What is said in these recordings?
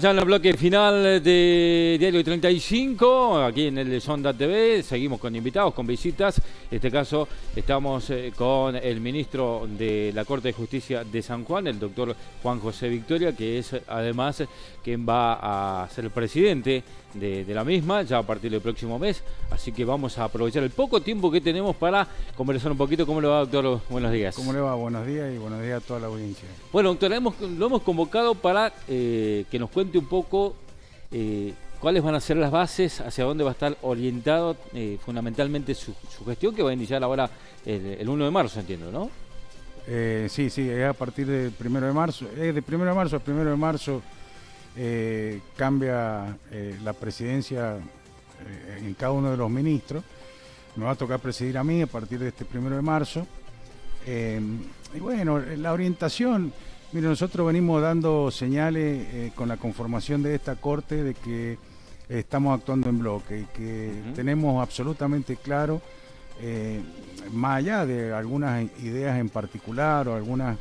Ya en el bloque final de Diario 35, aquí en el Sonda TV, seguimos con invitados, con visitas. En este caso estamos eh, con el ministro de la Corte de Justicia de San Juan, el doctor Juan José Victoria, que es además quien va a ser presidente de, la misma ya a partir del próximo mes. Así que vamos a aprovechar el poco tiempo que tenemos para conversar un poquito. ¿Cómo le va, doctor? Buenos días. ¿Cómo le va? Buenos días y buenos días a toda la audiencia. Bueno, doctor, lo hemos convocado para eh, que nos cuente un poco eh, cuáles van a ser las bases, hacia dónde va a estar orientado eh, fundamentalmente su, gestión, que va a iniciar ahora el, 1 de marzo, entiendo, ¿no? sí, sí, es a partir del 1 de marzo. Es de 1 de marzo al 1 de marzo eh, cambia eh, la presidencia eh, en cada uno de los ministros. Me va a tocar presidir a mí a partir de este primero de marzo. y bueno, la orientación, mire, nosotros venimos dando señales con la conformación de esta corte de que estamos actuando en bloque y que tenemos absolutamente claro, más allá de algunas ideas en particular o algunas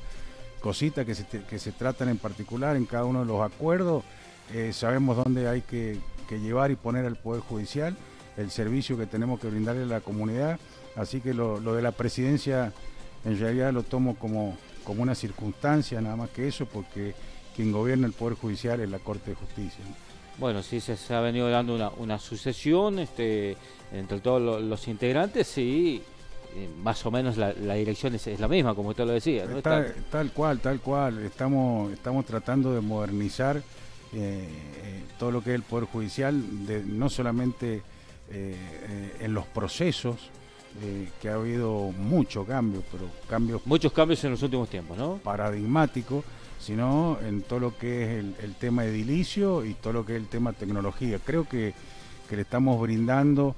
cositas que se, tratan en particular en cada uno de los acuerdos. Eh, sabemos dónde hay que, llevar y poner al Poder Judicial, el servicio que tenemos que brindarle a la comunidad. Así que lo, de la presidencia en realidad lo tomo como, como una circunstancia, nada más que eso, porque quien gobierna el Poder Judicial es la Corte de Justicia. Bueno, sí se, ha venido dando una, una sucesión este, entre todos los, integrantes y eh, más o menos la, dirección es, la misma, como usted lo decía. Tal, cual, tal cual. Estamos, estamos tratando de modernizar eh, eh, todo lo que es el Poder Judicial, de, no solamente en los procesos, que ha habido mucho cambio, pero cambios... Muchos cambios en los últimos tiempos, ¿no? Paradigmáticos, sino en todo lo que es el, tema edilicio y todo lo que es el tema tecnología. Creo que, que le estamos brindando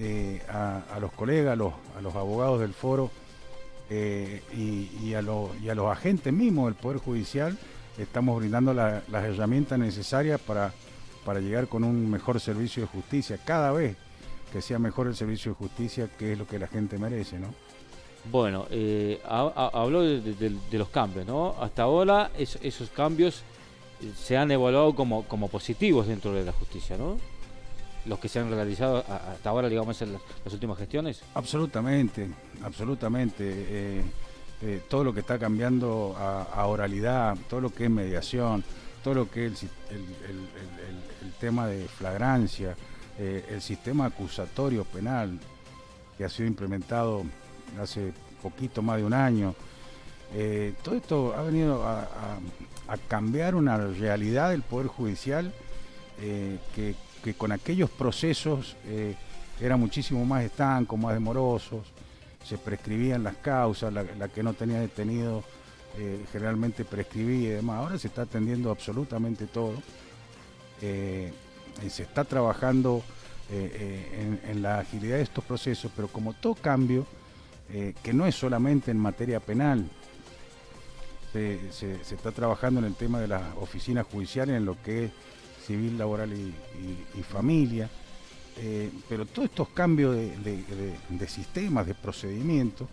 eh, a, los colegas, a los, a abogados del foro eh, y, a los, y, a los, agentes mismos del Poder Judicial, estamos brindando las herramientas necesarias para, llegar con un mejor servicio de justicia, cada vez que sea mejor el servicio de justicia, que es lo que la gente merece, ¿no? Bueno, eh, habló de, los cambios, ¿no? Hasta ahora esos cambios se han evaluado como positivos dentro de la justicia, ¿no? Los que se han realizado hasta ahora, digamos, en las, últimas gestiones? Absolutamente, absolutamente. Eh, eh, todo lo que está cambiando a, oralidad, todo lo que es mediación, todo lo que es el, tema de flagrancia, eh, el sistema acusatorio penal que ha sido implementado hace poquito más de un año. todo esto ha venido a, cambiar una realidad del Poder Judicial que que con aquellos procesos eh, eran muchísimo más estancos, más demorosos, se prescribían las causas, la, que no tenía detenido eh, generalmente prescribía y demás. Ahora se está atendiendo absolutamente todo. Eh, se está trabajando en, la agilidad de estos procesos, pero como todo cambio, que no es solamente en materia penal, se, se, está trabajando en el tema de las oficinas judiciales, en lo que es civil, laboral y, familia. Eh, pero todos estos cambios de, sistemas, de procedimientos,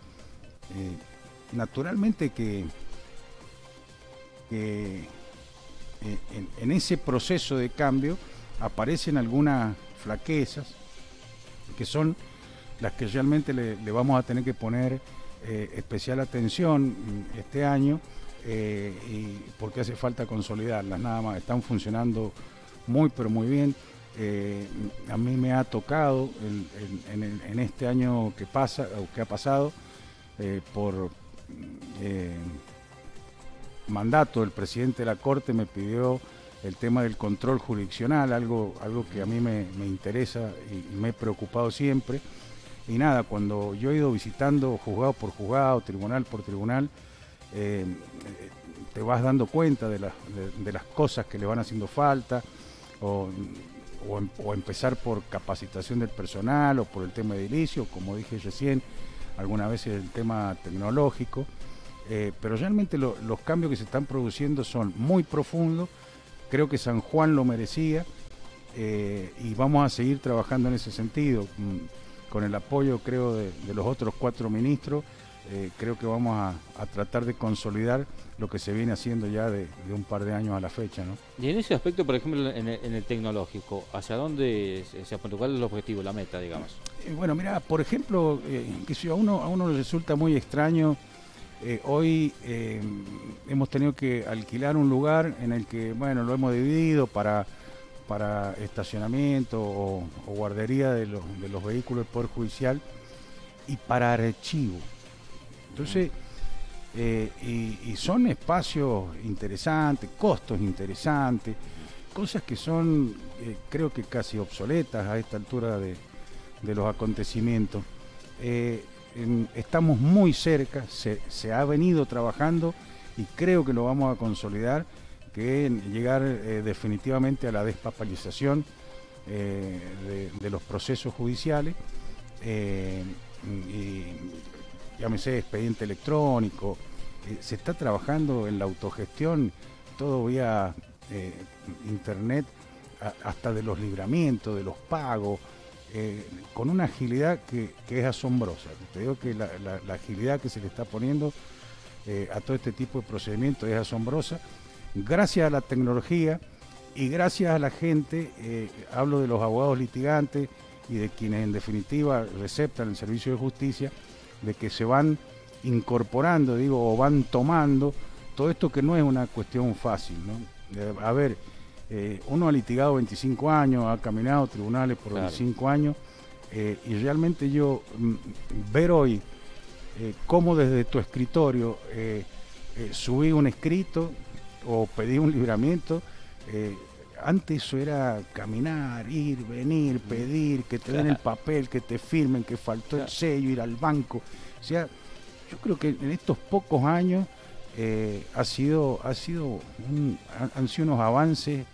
eh, naturalmente que, eh, en, ese proceso de cambio aparecen algunas flaquezas que son las que realmente le, vamos a tener que poner especial atención este año y porque hace falta consolidarlas, nada más, están funcionando muy, pero muy bien. Eh, a mí me ha tocado en, este año que pasa o que ha pasado eh, por eh, mandato del presidente de la Corte me pidió el tema del control jurisdiccional, algo, algo que a mí me, interesa y, me he preocupado siempre. Y nada, cuando yo he ido visitando juzgado por juzgado, tribunal por tribunal, te vas dando cuenta de, de las cosas que le van haciendo falta, o, empezar por capacitación del personal o por el tema edilicio, como dije recién, algunas veces el tema tecnológico, eh, pero realmente los cambios que se están produciendo son muy profundos, creo que San Juan lo merecía eh, y vamos a seguir trabajando en ese sentido, mm, con el apoyo creo de, los otros cuatro ministros eh, creo que vamos a, tratar de consolidar lo que se viene haciendo ya de, un par de años a la fecha. ¿no? Y en ese aspecto, por ejemplo, en el, tecnológico, ¿hacia dónde se apunta? ¿Cuál es el objetivo, la meta, digamos? Eh, bueno, mira, por ejemplo, eh, que si a uno, a uno le resulta muy extraño, hoy hemos tenido que alquilar un lugar en el que, bueno, lo hemos dividido para para estacionamiento o, guardería de los, de los vehículos del Poder Judicial y para archivo. Entonces, eh, y, son espacios interesantes, costos interesantes, cosas que son, eh, creo que casi obsoletas a esta altura de, los acontecimientos. Eh, estamos muy cerca, se, ha venido trabajando y creo que lo vamos a consolidar, que llegar definitivamente a la despapalización de, los procesos judiciales. y llámese expediente electrónico, eh, se está trabajando en la autogestión, todo vía eh, internet, hasta de los libramientos, de los pagos, eh, con una agilidad que, es asombrosa. Te digo que la, agilidad que se le está poniendo a todo este tipo de procedimientos es asombrosa. Gracias a la tecnología y gracias a la gente, hablo de los abogados litigantes y de quienes en definitiva receptan el servicio de justicia, de que se van incorporando, digo, o van tomando todo esto que no es una cuestión fácil, ¿no? A ver, eh, uno ha litigado 25 años, ha caminado tribunales por 25 años, eh, y realmente yo mm, ver hoy eh, cómo desde tu escritorio subí un escrito o pedí un libramiento, antes eso era caminar, ir, venir, pedir, que te den el papel, que te firmen, que faltó el sello, ir al banco. O sea, yo creo que en estos pocos años eh, ha sido, ha sido han sido unos avances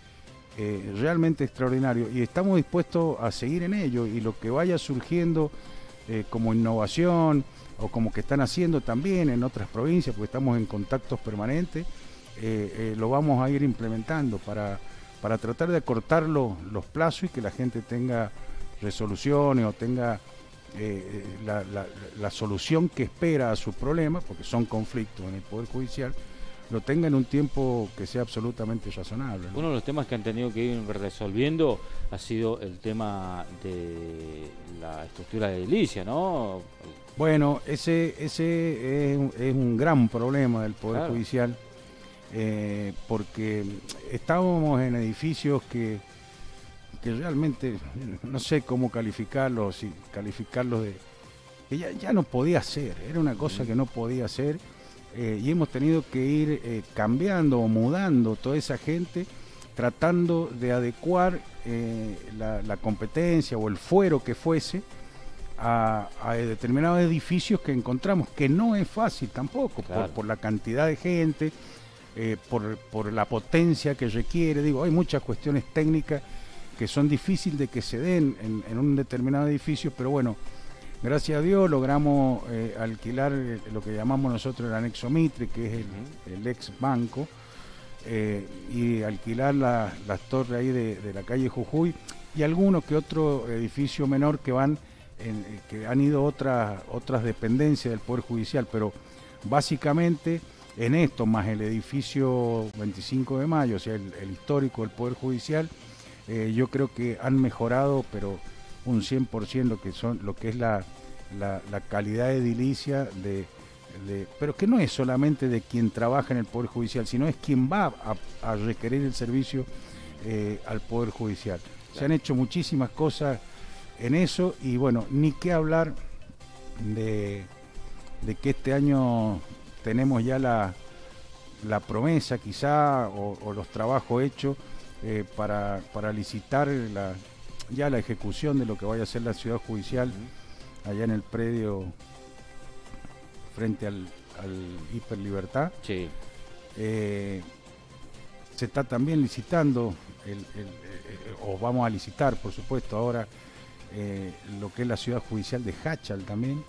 eh, realmente extraordinarios. Y estamos dispuestos a seguir en ello. Y lo que vaya surgiendo eh, como innovación o como que están haciendo también en otras provincias, porque estamos en contactos permanentes, lo vamos a ir implementando para para tratar de acortar los plazos y que la gente tenga resoluciones o tenga eh, la, solución que espera a su problema, porque son conflictos en el Poder Judicial, lo tenga en un tiempo que sea absolutamente razonable. Uno de los temas que han tenido que ir resolviendo ha sido el tema de la estructura de edilicia, ¿no? Bueno, ese, ese es, un gran problema del Poder Judicial eh, porque estábamos en edificios que, que realmente no sé cómo calificarlos, si calificarlos de que ya, no podía ser, era una cosa que no podía ser eh, y hemos tenido que ir eh, cambiando o mudando toda esa gente tratando de adecuar la, competencia o el fuero que fuese a, determinados edificios que encontramos, que no es fácil tampoco, por, la cantidad de gente, eh, por, la potencia que requiere. Digo, hay muchas cuestiones técnicas que son difíciles de que se den en, un determinado edificio, pero bueno, gracias a Dios logramos eh, alquilar eh, lo que llamamos nosotros el anexo Mitre, que es el, ex banco, y alquilar las torres ahí de, la calle Jujuy y algunos que otro edificio menor que van que han ido otras otras dependencias del poder judicial pero básicamente en esto, más el edificio 25 de mayo, o sea, el, histórico del Poder Judicial, eh, yo creo que han mejorado, pero un 100% lo que, son, lo que es la, calidad edilicia de, pero que no es solamente de quien trabaja en el Poder Judicial, sino es quien va a, requerir el servicio eh, al Poder Judicial. Se han hecho muchísimas cosas en eso y bueno, ni qué hablar de, de que este año tenemos ya la, promesa quizá o, los trabajos hechos eh, para, para, licitar la, ya la ejecución de lo que vaya a ser la ciudad judicial allá en el predio frente al, al Hiper Libertad. Sí. Eh, se está también licitando, el, eh, o vamos a licitar, por supuesto, ahora lo que es la ciudad judicial de Hachal también.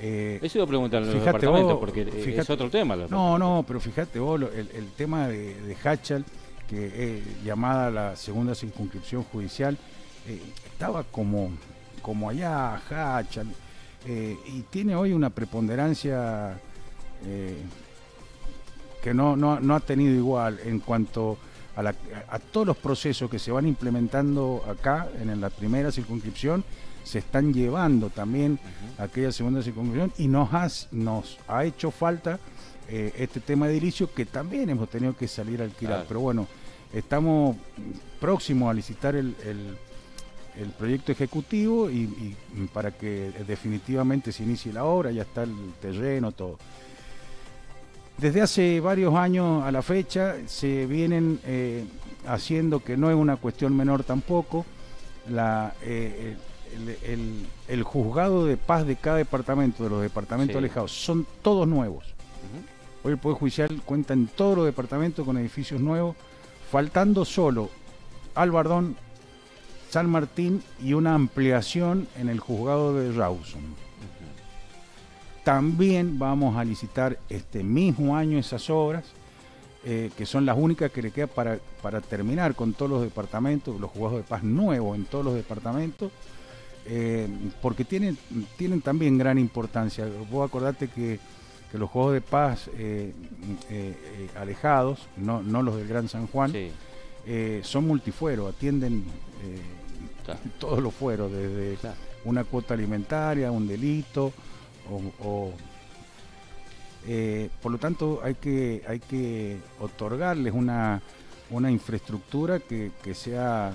Eh, Eso iba a preguntar en los porque eh, es otro tema. No, no, pero fíjate vos, el, tema de, Hachal, que es llamada la segunda circunscripción judicial, eh, estaba como, como allá Hachal, eh, y tiene hoy una preponderancia que no, no, ha tenido igual en cuanto a, a, todos los procesos que se van implementando acá en la primera circunscripción se están llevando también a aquella segunda circunscripción y nos, nos ha hecho falta eh, este tema de edilicio que también hemos tenido que salir a alquilar. Pero bueno, estamos próximos a licitar el, el, proyecto ejecutivo y, para que definitivamente se inicie la obra, ya está el terreno, todo. Desde hace varios años a la fecha se vienen eh, haciendo que no es una cuestión menor tampoco, la, eh, el, juzgado de paz de cada departamento, de los departamentos alejados, son todos nuevos. Hoy el Poder Judicial cuenta en todos los departamentos con edificios nuevos, faltando solo Albardón, San Martín y una ampliación en el juzgado de Rawson. También vamos a licitar este mismo año esas obras, eh, que son las únicas que le queda para, para terminar con todos los departamentos, los juzgados de paz nuevos en todos los departamentos eh, porque tienen, tienen también gran importancia. Vos acordate que, los Juegos de Paz eh, eh, alejados, no, no los del Gran San Juan, son multifueros, atienden todos los fueros, desde una cuota alimentaria, un delito, o, por lo tanto hay que, hay que otorgarles una, una infraestructura que, que sea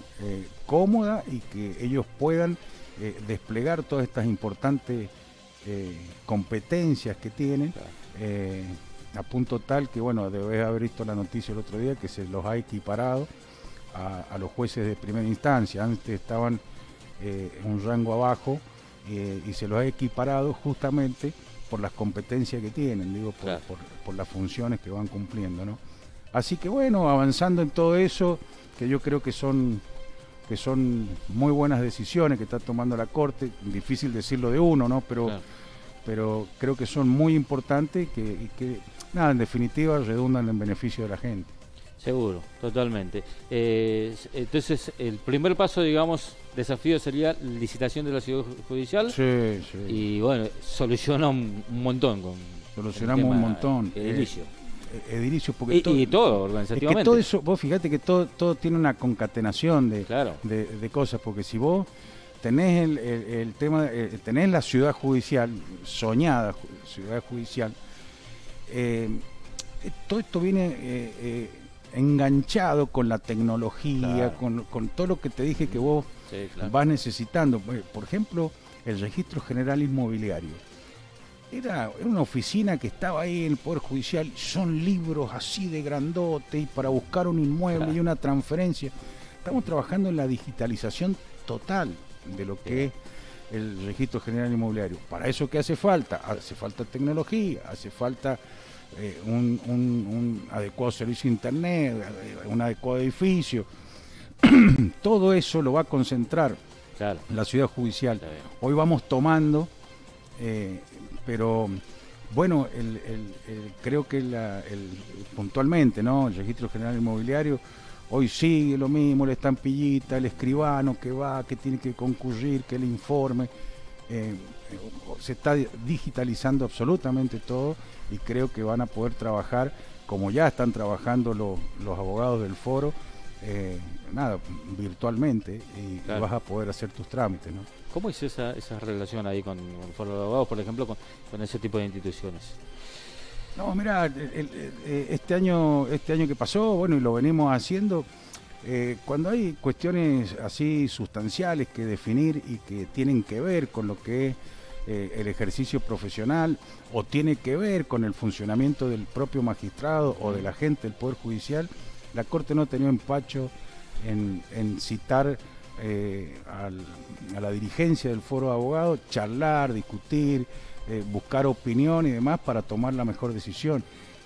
cómoda y que ellos puedan eh, desplegar todas estas importantes eh, competencias que tienen, eh, a punto tal que, bueno, debes haber visto la noticia el otro día que se los ha equiparado a, los jueces de primera instancia. Antes estaban un rango abajo y se los ha equiparado justamente por las competencias que tienen, digo, por, por las funciones que van cumpliendo, ¿no? Así que bueno, avanzando en todo eso, que yo creo que son que son muy buenas decisiones que está tomando la Corte, difícil decirlo de uno, ¿no? Pero, pero creo que son muy importantes y que, y que, nada, en definitiva, redundan en beneficio de la gente. Seguro, totalmente. Eh, entonces, el primer paso, digamos, desafío sería licitación de la ciudad judicial. Sí, sí. Y bueno, soluciona un, montón con. Solucionamos un montón. Edilicio. Eh, edilicio porque y, todo, y todo organizativamente. todo eso, vos fíjate que todo, todo tiene una concatenación de, de, cosas, porque si vos tenés el, el, tema, eh, tenés la ciudad judicial, soñada ciudad judicial, eh, todo esto viene enganchado con la tecnología, con, con, todo lo que te dije que vos vas necesitando. Por ejemplo, el registro general inmobiliario era una oficina que estaba ahí en el Poder Judicial, son libros así de grandote y para buscar un inmueble y una transferencia. Estamos trabajando en la digitalización total de lo que es el registro general inmobiliario. ¿Para eso qué hace falta? Hace falta tecnología, hace falta eh, un, adecuado servicio de internet, un adecuado edificio. Todo eso lo va a concentrar la ciudad judicial. Hoy vamos tomando eh, pero bueno, creo que puntualmente, ¿no? El registro general inmobiliario hoy sigue lo mismo, la estampillita, el escribano que va, que tiene que concurrir, que el informe. Eh, se está digitalizando absolutamente todo y creo que van a poder trabajar como ya están trabajando los, abogados del foro, eh, nada, virtualmente y, vas a poder hacer tus trámites, ¿no? ¿Cómo es esa, esa relación ahí con, el Foro de Abogados, por ejemplo, con, ese tipo de instituciones? No, mira, este año, este año que pasó, bueno, y lo venimos haciendo, eh, cuando hay cuestiones así sustanciales que definir y que tienen que ver con lo que es eh, el ejercicio profesional o tiene que ver con el funcionamiento del propio magistrado o de la gente del Poder Judicial, la Corte no ha tenido empacho en, en citar eh, a la dirigencia del foro de abogados, charlar, discutir, eh, buscar opinión y demás para tomar la mejor decisión.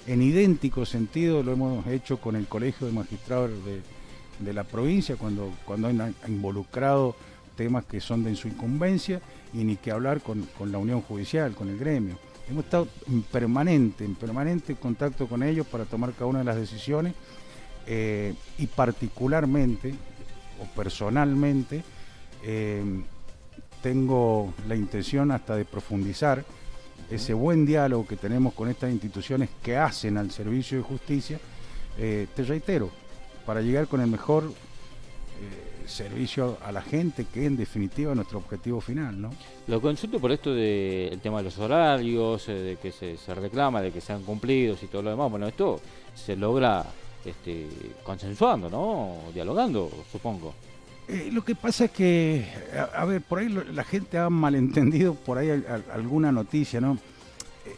En idéntico sentido lo hemos hecho con el Colegio de Magistrados de, la provincia, cuando, cuando han involucrado temas que son de su incumbencia y ni que hablar con, la Unión Judicial, con el gremio. Hemos estado en permanente, en permanente contacto con ellos para tomar cada una de las decisiones eh, y particularmente personalmente, eh, tengo la intención hasta de profundizar ese buen diálogo que tenemos con estas instituciones que hacen al servicio de justicia, eh, te reitero, para llegar con el mejor eh, servicio a la gente, que en definitiva es nuestro objetivo final. ¿no? Lo consulto por esto del tema de los horarios, eh, de que se, reclama, de que sean cumplidos y todo lo demás. Bueno, esto se logra este, consensuando, ¿no? Dialogando, supongo. Eh, lo que pasa es que, a, ver, por ahí la gente ha malentendido por ahí alguna noticia, ¿no?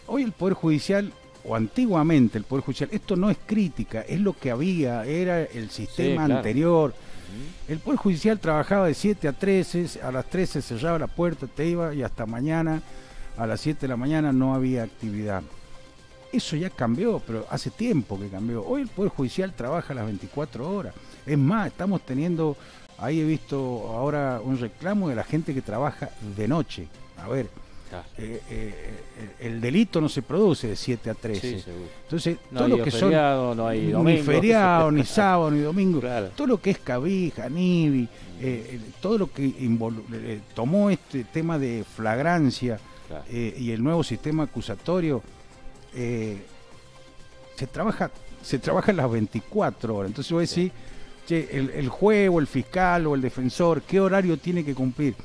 hoy el Poder Judicial o antiguamente el Poder Judicial, esto no es crítica, es lo que había, era el sistema anterior. El Poder Judicial trabajaba de 7 a 13, a las 13 cerraba la puerta, te iba y hasta mañana, a las 7 de la mañana no había actividad. Eso ya cambió, pero hace tiempo que cambió. Hoy el Poder Judicial trabaja a las 24 horas. Es más, estamos teniendo, ahí he visto ahora un reclamo de la gente que trabaja de noche. A ver, eh, eh, el delito no se produce de 7 a 13. Entonces, todo lo que son. No hay Ni feriado, ni sábado, ni domingo. Todo lo que es Cabija, Nibi, eh, todo lo que tomó este tema de flagrancia y el nuevo sistema acusatorio, se trabaja se trabaja las 24 horas. Entonces, voy a decir, el, el juez o el fiscal o el defensor, ¿qué horario tiene que cumplir?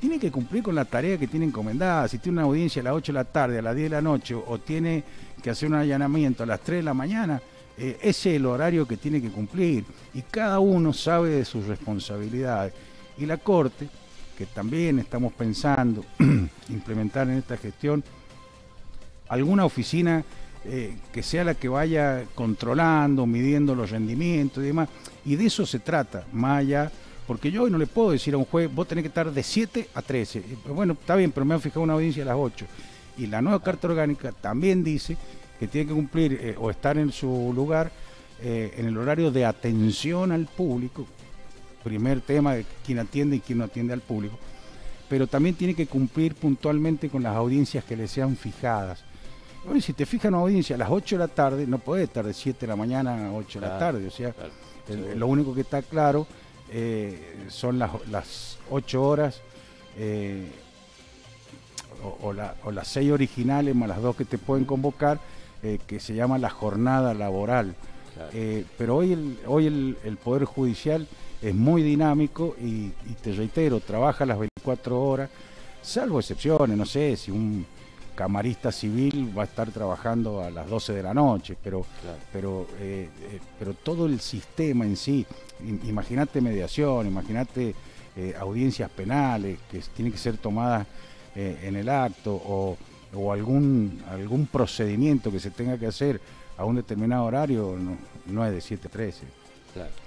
tiene que cumplir con la tarea que tiene encomendada. Si tiene una audiencia a las 8 de la tarde, a las 10 de la noche, o tiene que hacer un allanamiento a las 3 de la mañana, eh, ese es el horario que tiene que cumplir. Y cada uno sabe de sus responsabilidades. Y la Corte, que también estamos pensando implementar en esta gestión, alguna oficina eh, que sea la que vaya controlando, midiendo los rendimientos y demás. Y de eso se trata, más allá porque yo hoy no le puedo decir a un juez, vos tenés que estar de 7 a 13. Bueno, está bien, pero me han fijado una audiencia a las 8. Y la nueva Carta Orgánica también dice que tiene que cumplir eh, o estar en su lugar eh, en el horario de atención al público. Primer tema de quién atiende y quién no atiende al público. Pero también tiene que cumplir puntualmente con las audiencias que le sean fijadas. Bueno, si te fijas una audiencia a las 8 de la tarde, no puede estar de 7 de la mañana a 8 de la tarde. O sea, lo único que está claro eh, son las, las 8 horas eh, o, las 6 originales más las dos que te pueden convocar, eh, que se llama la jornada laboral. pero hoy, el, hoy el, Poder Judicial es muy dinámico y, te reitero, trabaja las 24 horas, salvo excepciones, no sé, si un camarista civil va a estar trabajando a las 12 de la noche, pero, pero, pero todo el sistema en sí, imagínate mediación, imagínate eh, audiencias penales que tienen que ser tomadas eh, en el acto o, algún, algún procedimiento que se tenga que hacer a un determinado horario, no, es de 7 a 13.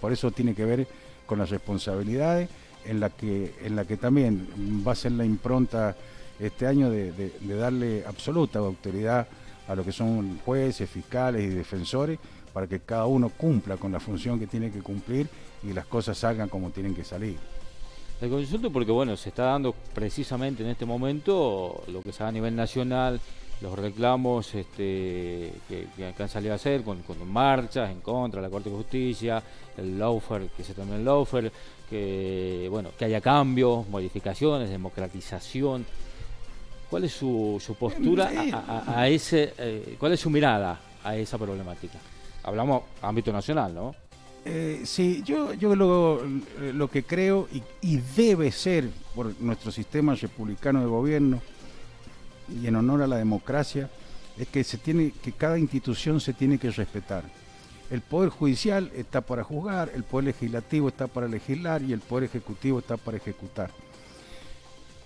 Por eso tiene que ver con las responsabilidades en la que, en la que también va a ser la impronta este año de, darle absoluta autoridad a lo que son jueces, fiscales y defensores para que cada uno cumpla con la función que tiene que cumplir y las cosas salgan como tienen que salir. El consulto porque bueno, se está dando precisamente en este momento lo que se da a nivel nacional, los reclamos este, que, han salido a hacer con, marchas en contra de la Corte de Justicia, el lawfare, que se tome el lawfare, que bueno, que haya cambios, modificaciones, democratización. ¿Cuál es su, postura a, ese, eh, cuál es su mirada a esa problemática? Hablamos ámbito nacional, ¿no? Eh, sí, yo, yo lo, lo que creo y, debe ser por nuestro sistema republicano de gobierno y en honor a la democracia es que se tiene que cada institución se tiene que respetar. El poder judicial está para juzgar, el poder legislativo está para legislar y el poder ejecutivo está para ejecutar.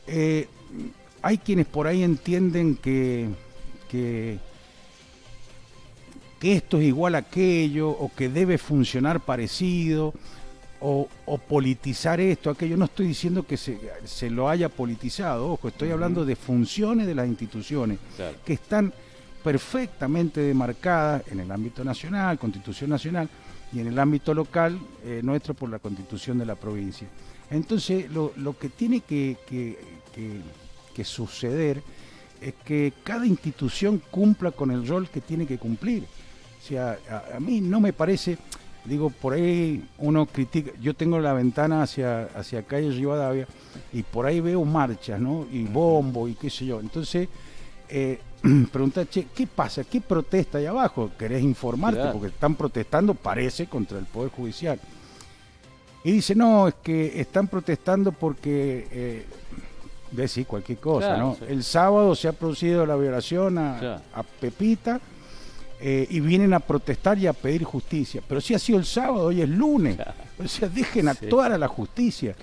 Eh, hay quienes por ahí entienden que, que que esto es igual a aquello o que debe funcionar parecido o, politizar esto, aquello. No estoy diciendo que se, lo haya politizado, ojo, estoy hablando de funciones de las instituciones que están perfectamente demarcadas en el ámbito nacional, constitución nacional, y en el ámbito local eh, nuestro por la constitución de la provincia. Entonces, lo, que tiene que, que suceder es que cada institución cumpla con el rol que tiene que cumplir. O sea, a, mí no me parece, digo, por ahí uno critica, yo tengo la ventana hacia, hacia calle Rivadavia y por ahí veo marchas, ¿no? Y bombo y qué sé yo. Entonces, eh, pregunta, che, ¿qué pasa? ¿Qué protesta ahí abajo? ¿Querés informarte? Porque están protestando, parece, contra el Poder Judicial. Y dice, no, es que están protestando porque, eh, decir cualquier cosa, ¿no? El sábado se ha producido la violación a, a Pepita eh, y vienen a protestar y a pedir justicia. Pero si ha sido el sábado, hoy es lunes. O sea, dejen actuar a la justicia.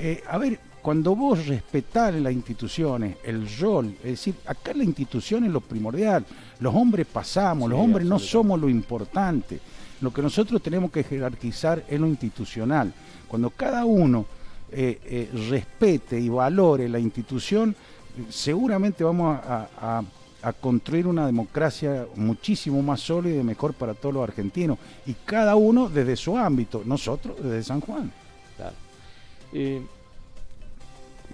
Eh, a ver, cuando vos respetás las instituciones, el rol, es decir, acá la institución es lo primordial. Los hombres pasamos, los hombres no somos lo importante. Lo que nosotros tenemos que jerarquizar es lo institucional. Cuando cada uno eh, respete y valore la institución, seguramente vamos a construir una democracia muchísimo más sólida y mejor para todos los argentinos. Y cada uno desde su ámbito, nosotros desde San Juan. Claro.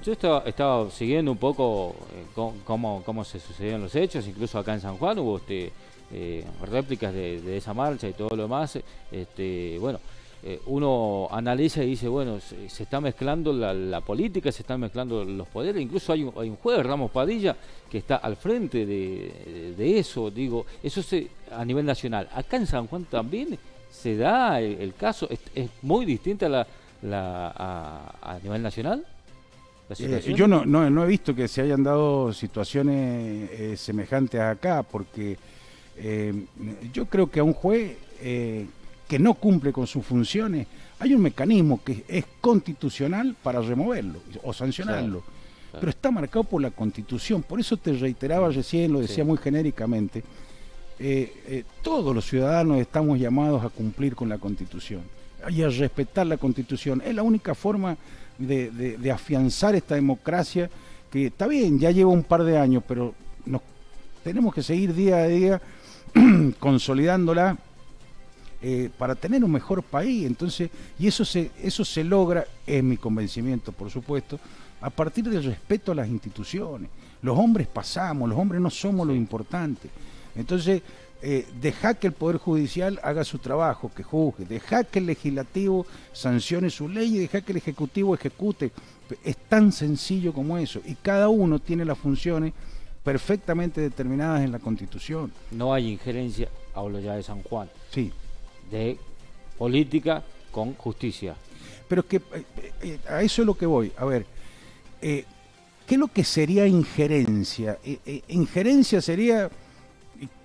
yo estaba, siguiendo un poco eh, cómo, cómo, se sucedieron los hechos, incluso acá en San Juan hubo este, eh, réplicas de, de, esa marcha y todo lo demás. Este, bueno, eh, uno analiza y dice, bueno, se, está mezclando la, política, se están mezclando los poderes, incluso hay un, hay un juez, Ramos Padilla, que está al frente de, eso, digo, eso es a nivel nacional. Acá en San Juan también se da el, caso, es, muy distinta a, la, a, nivel nacional. Eh, yo no, no, he visto que se hayan dado situaciones eh, semejantes acá, porque yo creo que a un juez que no cumple con sus funciones, hay un mecanismo que es constitucional para removerlo o sancionarlo. Pero está marcado por la constitución. Por eso te reiteraba recién, lo decía muy genéricamente, eh, eh, todos los ciudadanos estamos llamados a cumplir con la constitución y a respetar la constitución. Es la única forma de, afianzar esta democracia que está bien, ya lleva un par de años, pero nos, tenemos que seguir día a día consolidándola eh, para tener un mejor país. Entonces, y eso se, eso se logra, es mi convencimiento, por supuesto, a partir del respeto a las instituciones. Los hombres pasamos, los hombres no somos lo importante. Entonces, eh, deja que el Poder Judicial haga su trabajo, que juzgue, deja que el Legislativo sancione su ley y deja que el Ejecutivo ejecute. Es tan sencillo como eso. Y cada uno tiene las funciones perfectamente determinadas en la Constitución. No hay injerencia, hablo ya de San Juan. Sí de política con justicia. Pero que eh, eh, a eso es lo que voy. A ver, eh, ¿qué es lo que sería injerencia? injerencia sería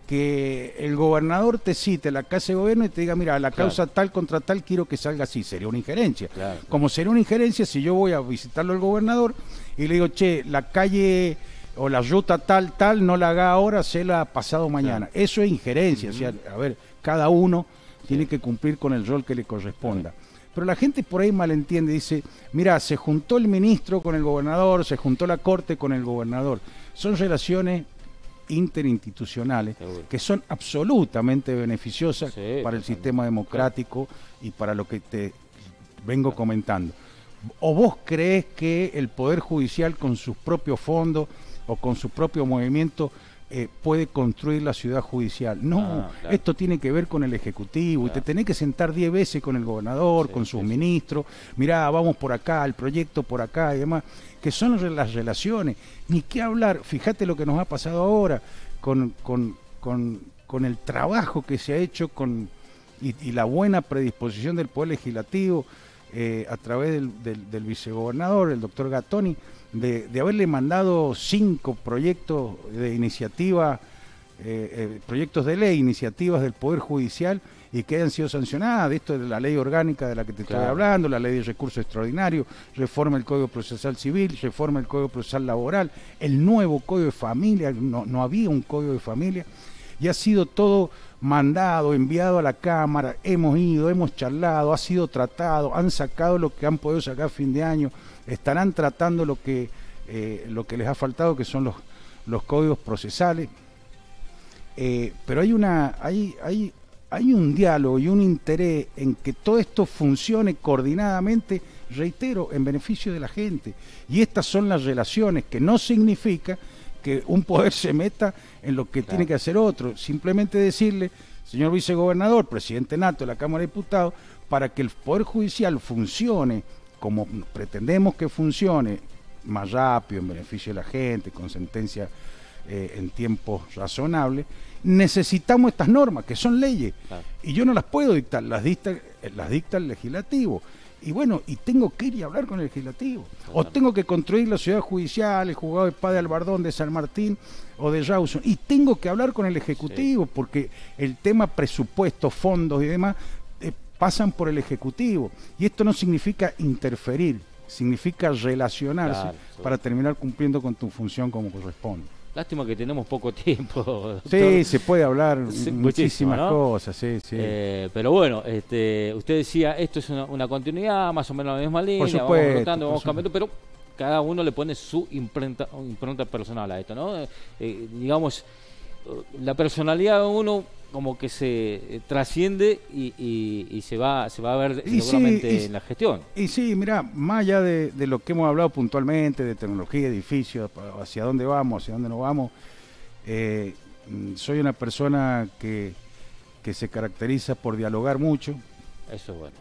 que el gobernador te cite la casa de gobierno y te diga, mira, la causa tal contra tal quiero que salga así. Sería una injerencia. Como sería una injerencia si yo voy a visitarlo al gobernador y le digo, che, la calle o la ruta tal, tal, no la haga ahora, se la pasado mañana. Eso es injerencia. o sea, a ver, cada uno tiene que cumplir con el rol que le corresponda. Pero la gente por ahí malentiende, dice, mira, se juntó el ministro con el gobernador, se juntó la corte con el gobernador. Son relaciones interinstitucionales que son absolutamente beneficiosas para el sistema democrático y para lo que te vengo comentando. ¿O vos crees que el Poder Judicial con sus propios fondos o con su propio movimiento eh, puede construir la ciudad judicial. No, ah, esto tiene que ver con el Ejecutivo y te tenés que sentar diez veces con el gobernador, con sus ministros, mirá, vamos por acá, el proyecto por acá y demás, que son las relaciones. Ni qué hablar, fíjate lo que nos ha pasado ahora con, con, con, el trabajo que se ha hecho con, y, la buena predisposición del Poder Legislativo eh, a través del, del vicegobernador, el doctor Gattoni de, haberle mandado cinco proyectos de iniciativa, eh, eh, proyectos de ley, iniciativas del Poder Judicial y que hayan sido sancionadas. Esto es la ley orgánica de la que te estoy hablando, la ley de recursos extraordinarios, reforma el Código Procesal Civil, reforma el Código Procesal Laboral, el nuevo Código de Familia, no, no había un Código de Familia, y ha sido todo mandado, enviado a la Cámara, hemos ido, hemos charlado, ha sido tratado, han sacado lo que han podido sacar a fin de año estarán tratando lo que, eh, lo que les ha faltado, que son los, los códigos procesales. Eh, pero hay, una, hay, hay, hay un diálogo y un interés en que todo esto funcione coordinadamente, reitero, en beneficio de la gente. Y estas son las relaciones, que no significa que un poder se meta en lo que tiene que hacer otro. Simplemente decirle, señor vicegobernador, presidente nato de la Cámara de Diputados, para que el Poder Judicial funcione como pretendemos que funcione, más rápido, en beneficio de la gente, con sentencia eh, en tiempos razonables, necesitamos estas normas, que son leyes. Y yo no las puedo dictar, las dicta, las dicta el legislativo. Y bueno, y tengo que ir y hablar con el legislativo. O tengo que construir la ciudad judicial, el juzgado de Paz de Albardón, de San Martín o de Rawson. Y tengo que hablar con el ejecutivo, porque el tema presupuesto, fondos y demás eh, pasan por el ejecutivo. Y esto no significa interferir, significa relacionarse para terminar cumpliendo con tu función como corresponde. Lástima que tenemos poco tiempo. Sí, se puede hablar muchísimas cosas, sí, sí. Eh, pero bueno, este, usted decía, esto es una, continuidad, más o menos la misma línea, vamos rotando, vamos cambiando, pero cada uno le pone su impronta, impronta personal a esto, ¿no? Eh, digamos, la personalidad de uno como que se eh, trasciende y, se va se va a ver seguramente en la gestión. Y sí, mira, más allá de, lo que hemos hablado puntualmente, de tecnología, edificios, hacia dónde vamos, hacia dónde no vamos, eh, soy una persona que, que se caracteriza por dialogar mucho. Eso es bueno.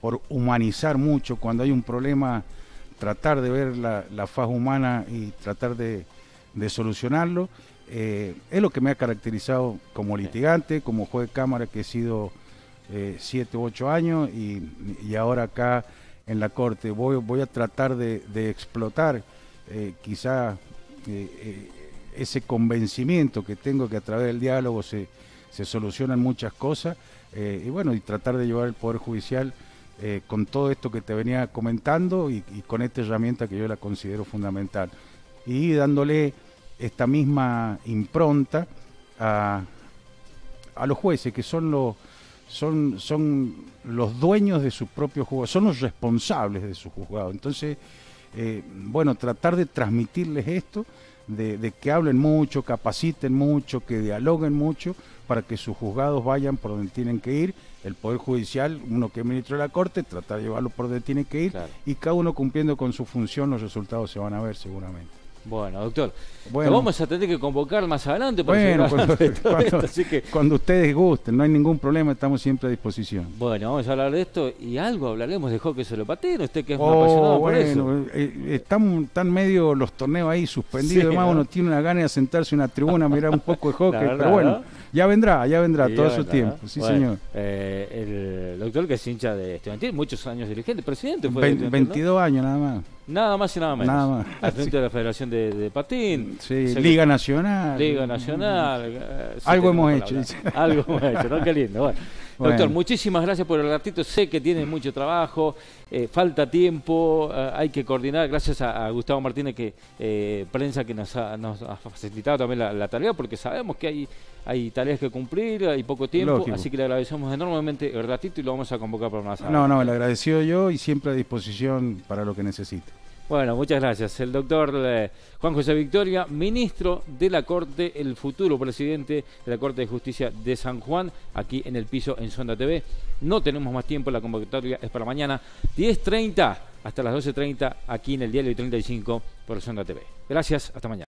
Por humanizar mucho. Cuando hay un problema, tratar de ver la, la faz humana y tratar de, de solucionarlo eh, es lo que me ha caracterizado como litigante, como juez de cámara que he sido eh, siete u ocho años y, ahora acá en la corte. Voy, voy a tratar de, explotar eh, quizá ese convencimiento que tengo que a través del diálogo se, se solucionan muchas cosas y bueno, y tratar de llevar el Poder Judicial con todo esto que te venía comentando y, y con esta herramienta que yo la considero fundamental. Y dándole esta misma impronta a, los jueces, que son los, son, son los dueños de sus propios juzgados, son los responsables de su juzgado. Entonces, eh, bueno, tratar de transmitirles esto, de, que hablen mucho, capaciten mucho, que dialoguen mucho, para que sus juzgados vayan por donde tienen que ir. El Poder Judicial, uno que es ministro de la Corte, tratar de llevarlo por donde tiene que ir, y cada uno cumpliendo con su función, los resultados se van a ver seguramente. Bueno, doctor, bueno. lo vamos a tener que convocar más adelante. bueno, cuando, ustedes gusten, no hay ningún problema, estamos siempre a disposición. Bueno, vamos a hablar de esto y algo hablaremos de hockey sobre patino, usted que es un oh, apasionado por eso. Eh, están, están medio los torneos ahí suspendidos, además uno tiene una gana de sentarse en una tribuna a mirar un poco de hockey, pero bueno. Ya vendrá, ya vendrá, todo su tiempo. Sí, señor. Eh, el doctor que es hincha de Estudiantil, muchos años dirigente, presidente fue. 22 años nada más. Nada más y nada menos. Nada más. Al frente de la Federación de, Patín. Sí, Liga Nacional. Liga Nacional. Eh, algo hemos hecho. Algo hemos hecho, ¿no? Qué lindo. Bueno. Doctor, muchísimas gracias por el ratito. Sé que tiene mucho trabajo, eh, falta tiempo, eh, hay que coordinar. Gracias a, Gustavo Martínez, que eh, prensa que nos ha, facilitado también la, tarea, porque sabemos que hay, hay tareas que cumplir, hay poco tiempo, así que le agradecemos enormemente el ratito y lo vamos a convocar para más. No, no, le agradeció yo y siempre a disposición para lo que necesite. Bueno, muchas gracias. El doctor eh, Juan José Victoria, ministro de la Corte, el futuro presidente de la Corte de Justicia de San Juan, aquí en el piso en Sonda TV. No tenemos más tiempo, la convocatoria es para mañana, 10.30 hasta las 12.30, aquí en el diario 35 por Sonda TV. Gracias, hasta mañana.